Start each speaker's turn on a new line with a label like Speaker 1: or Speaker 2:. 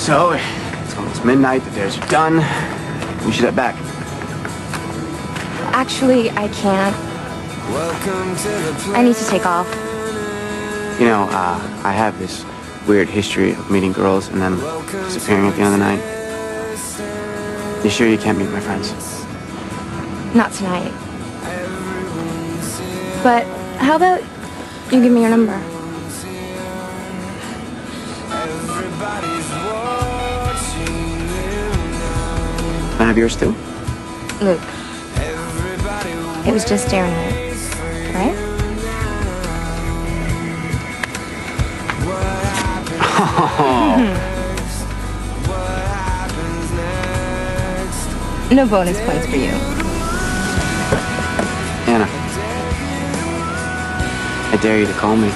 Speaker 1: So, it's almost midnight, the dares are done. We should head back.
Speaker 2: Actually, I can't. I need to take off.
Speaker 1: You know, uh, I have this weird history of meeting girls and then disappearing at the end of the night. You sure you can't meet my friends?
Speaker 2: Not tonight. But how about you give me your number?
Speaker 1: Can I have yours too?
Speaker 2: Luke. It was just staring at me, right? Oh. no bonus points for you.
Speaker 1: Anna. I dare you to call me.